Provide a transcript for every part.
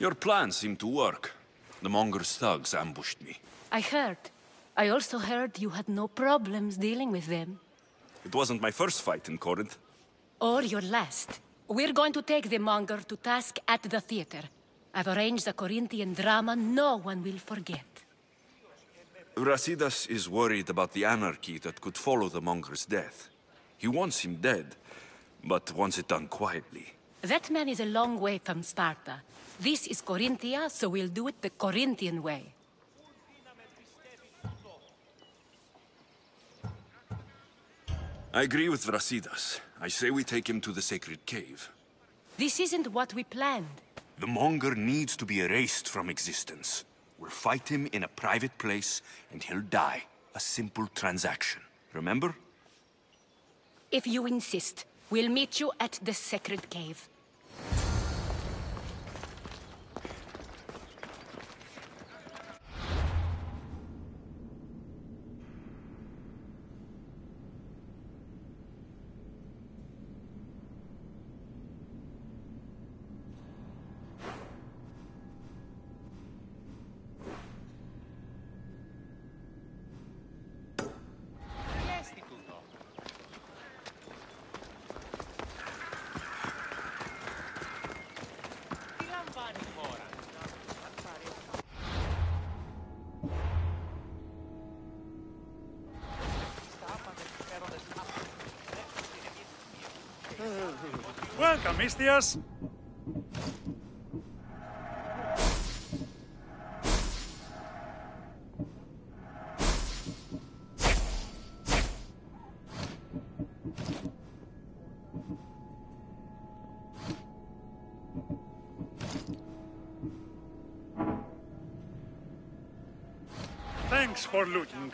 Your plan seemed to work. The Monger's thugs ambushed me. I heard. I also heard you had no problems dealing with them. It wasn't my first fight in Corinth. Or your last. We're going to take the Monger to task at the theater. I've arranged a Corinthian drama no one will forget. Brasidas is worried about the anarchy that could follow the Monger's death. He wants him dead, but wants it done quietly. That man is a long way from Sparta. This is Corinthia, so we'll do it the Corinthian way. I agree with Brasidas. I say we take him to the sacred cave. This isn't what we planned. The Monger needs to be erased from existence. We'll fight him in a private place, and he'll die. A simple transaction. Remember? If you insist, we'll meet you at the sacred cave. Welcome, Misthios. Thanks for looting.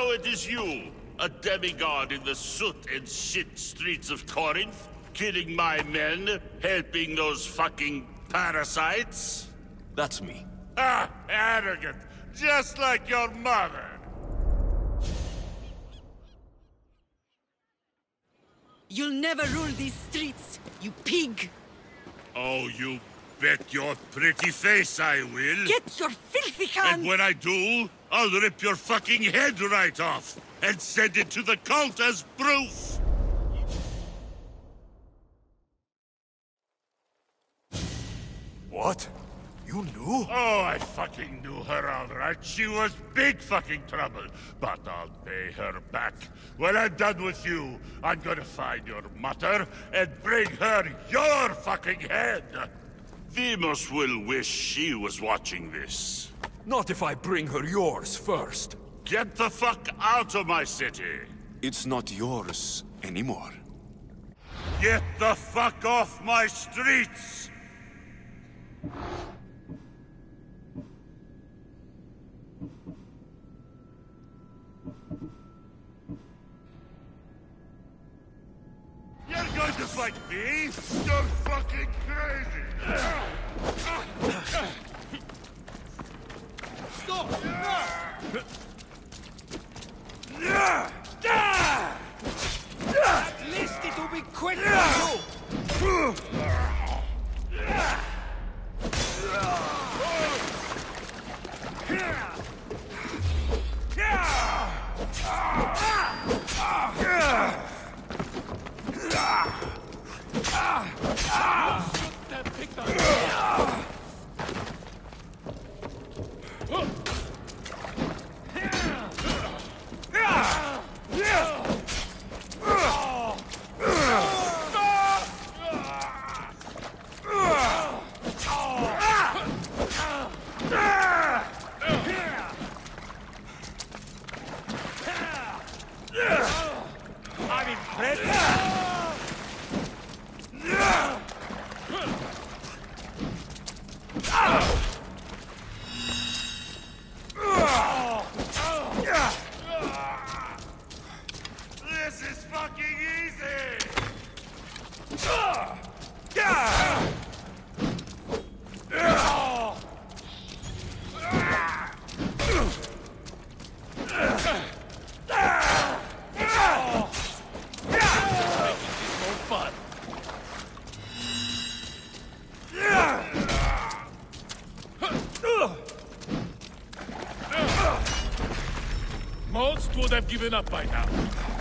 So it is you, a demigod in the soot and shit streets of Corinth, killing my men, helping those fucking parasites? That's me. Ah, arrogant, just like your mother. You'll never rule these streets, you pig! Oh, you bet your pretty face I will. Get your filthy hands! And when I do, I'll rip your fucking head right off and send it to the cult as proof. What? You knew? Oh, I fucking knew her all right. She was big fucking trouble. But I'll pay her back. When I'm done with you, I'm gonna find your mother and bring her your fucking head. Deimos will wish she was watching this. Not if I bring her yours first. Get the fuck out of my city! It's not yours anymore. Get the fuck off my streets! You're going to fight me? You're fucking crazy! Most would have given up by now.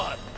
Fun.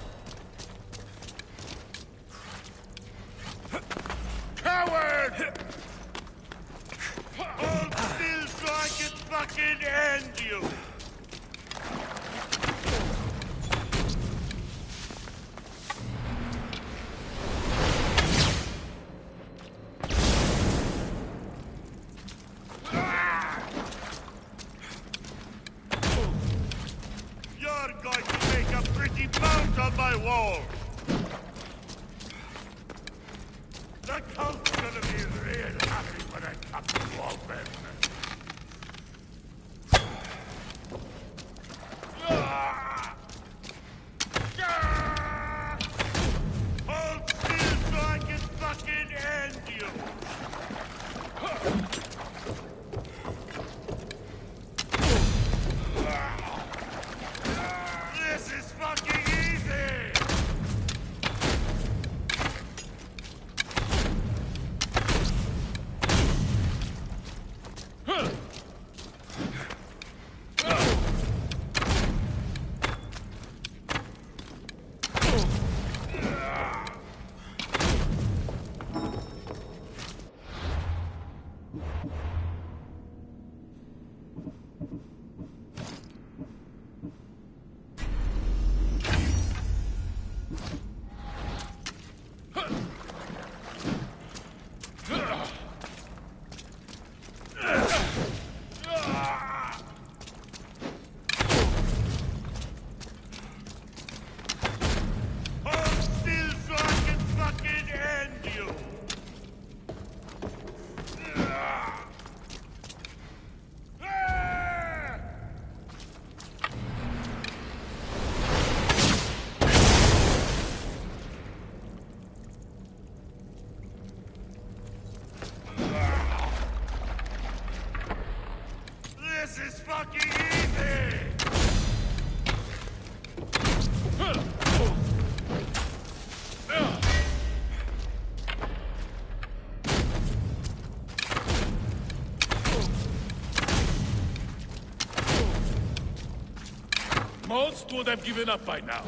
Most would have given up by now.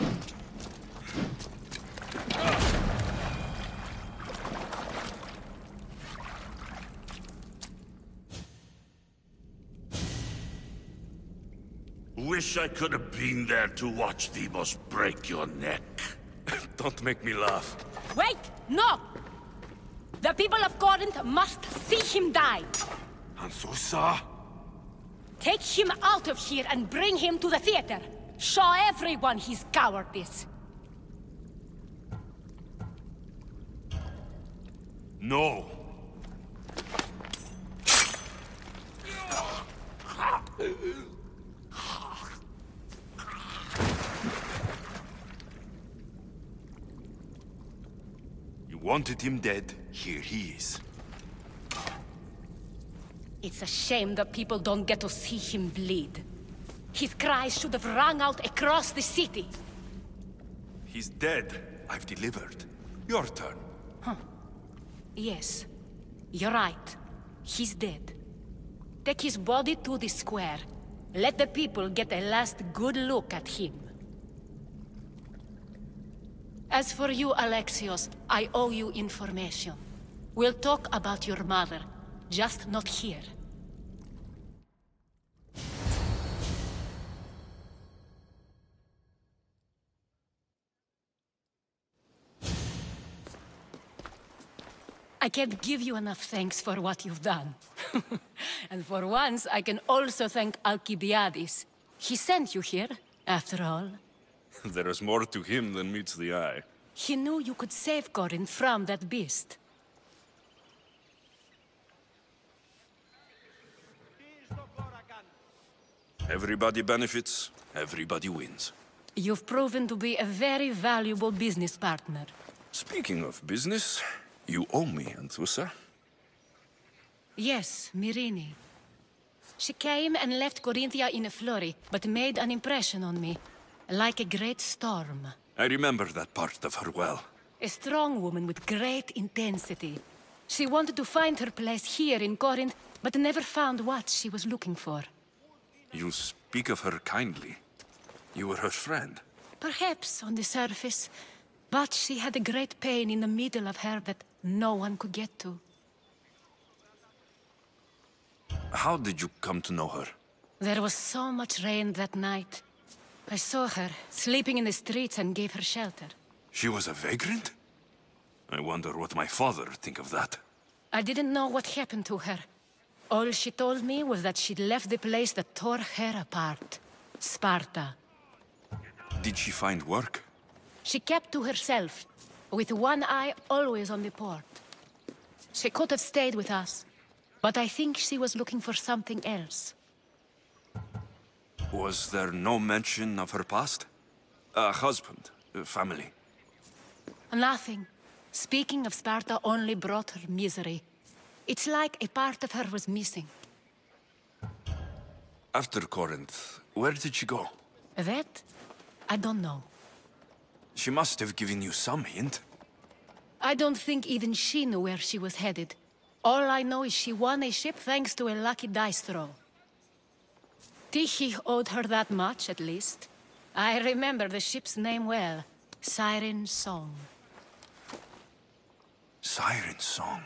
Wish I could have been there to watch Deimos break your neck. Don't make me laugh. Wait! No! The people of Corinth must see him die! Anthousa? Take him out of here and bring him to the theater! Show everyone his cowardice! No. You wanted him dead, here he is. It's a shame that people don't get to see him bleed. His cries should have rung out across the city. He's dead. I've delivered. Your turn. Yes, you're right. He's dead. Take his body to the square. Let the people get a last good look at him. As for you, Alexios, I owe you information. We'll talk about your mother, just not here. I can't give you enough thanks for what you've done. and for once, I can also thank Alcibiades. He sent you here, after all. There is more to him than meets the eye. He knew you could save Corinth from that beast. Everybody benefits, everybody wins. You've proven to be a very valuable business partner. Speaking of business, you owe me, Anthousa. Yes, Myrrine. She came and left Corinthia in a flurry, but made an impression on me. Like a great storm. I remember that part of her well. A strong woman with great intensity. She wanted to find her place here in Corinth, but never found what she was looking for. You speak of her kindly. You were her friend. Perhaps on the surface, but she had a great pain in the middle of her that no one could get to. How did you come to know her? There was so much rain that night. I saw her, sleeping in the streets and gave her shelter. She was a vagrant? I wonder what my father think of that. I didn't know what happened to her. All she told me was that she'd left the place that tore her apart. Sparta. Did she find work? She kept to herself, with one eye always on the port. She could have stayed with us, but I think she was looking for something else. Was there no mention of her past? A husband, a family. Nothing. Speaking of Sparta only brought her misery. It's like a part of her was missing. After Corinth, where did she go? That? I don't know. She must have given you some hint. I don't think even she knew where she was headed. All I know is she won a ship thanks to a lucky dice throw. Tyche owed her that much, at least. I remember the ship's name well. Siren Song. Siren song.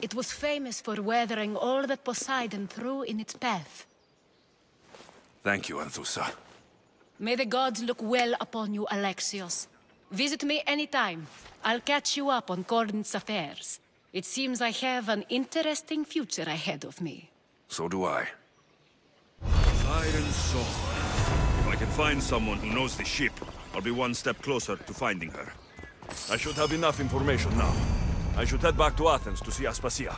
It was famous for weathering all that Poseidon threw in its path. Thank you, Anthousa. May the gods look well upon you, Alexios. Visit me anytime. I'll catch you up on Corinth's affairs. It seems I have an interesting future ahead of me. So do I. Siren Song. If I can find someone who knows the ship, I'll be one step closer to finding her. I should have enough information now. I should head back to Athens to see Aspasia.